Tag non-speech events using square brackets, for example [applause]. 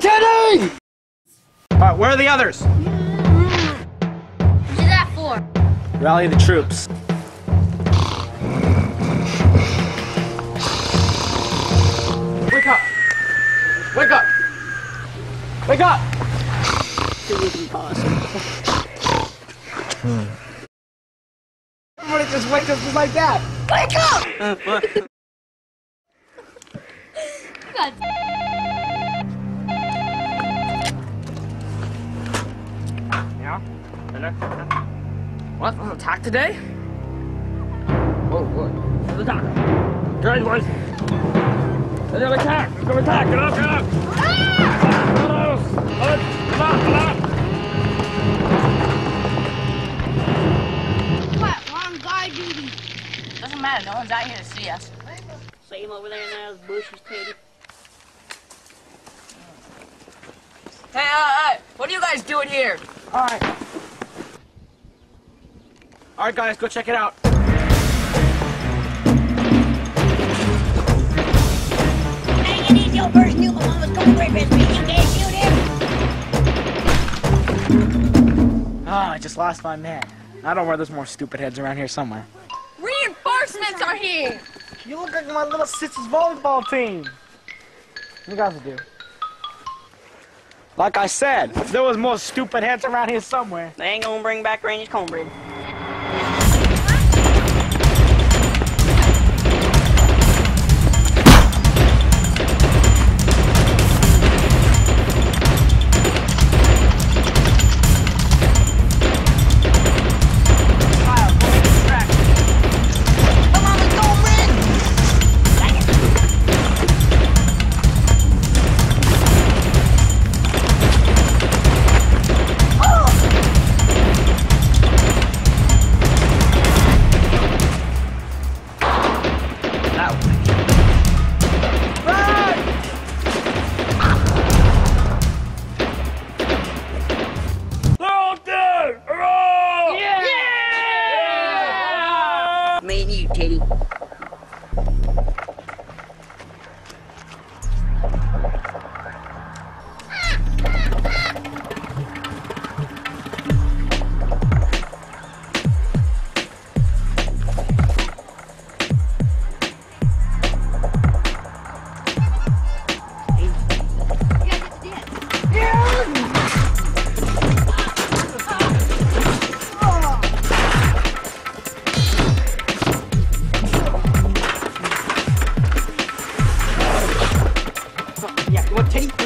Teddy! Alright, where are the others? What's that for? Rally the troops. Wake up! Wake up! Wake up! Everybody just wake up just like that. Wake up! [laughs] Uh, yeah? [laughs] What? Was attack today? Whoa, what? There's attack. Get ready, boys. There's an attack. There's an attack. Get up, get up. Ah! Get up, get up. What? We're on guard duty. Doesn't matter, no one's out here to see us. Same over there in those bushes, Teddy. Hey, uh, uh, what are you guys doing here? Alright. Alright, guys, go check it out. Hey, it is your first new Mama's cornbread recipe. You can't shoot him. Ah, I just lost my man. I don't know where there's more stupid heads around here somewhere. Reinforcements are here! You look like my little sister's volleyball team. You guys to do. Like I said, there was more stupid heads around here somewhere. They ain't gonna bring back Randy's cornbread. Me and